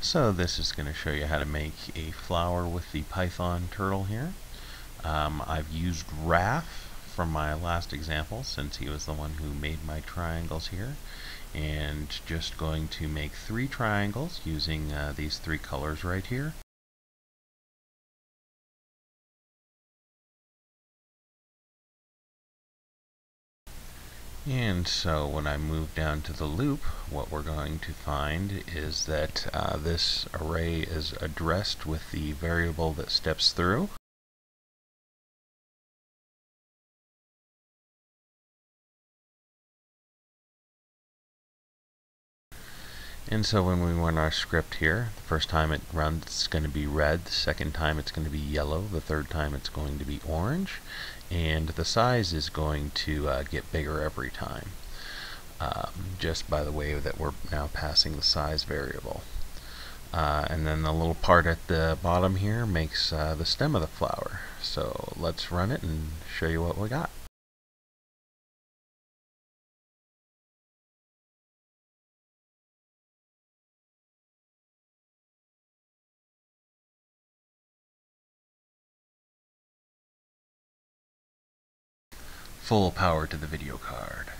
So this is going to show you how to make a flower with the Python turtle here. Um, I've used Raph from my last example since he was the one who made my triangles here and just going to make three triangles using uh, these three colors right here. And so when I move down to the loop, what we're going to find is that uh, this array is addressed with the variable that steps through. And so when we run our script here, the first time it runs it's going to be red, the second time it's going to be yellow, the third time it's going to be orange, and the size is going to uh, get bigger every time, um, just by the way that we're now passing the size variable. Uh, and then the little part at the bottom here makes uh, the stem of the flower. So let's run it and show you what we got. Full power to the video card.